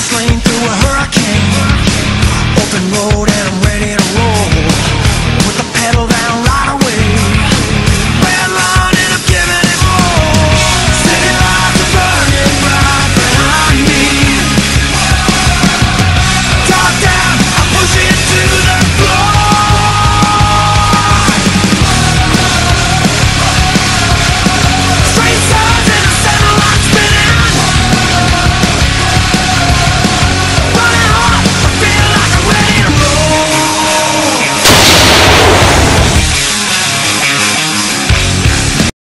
slain through a hurricane. Open road.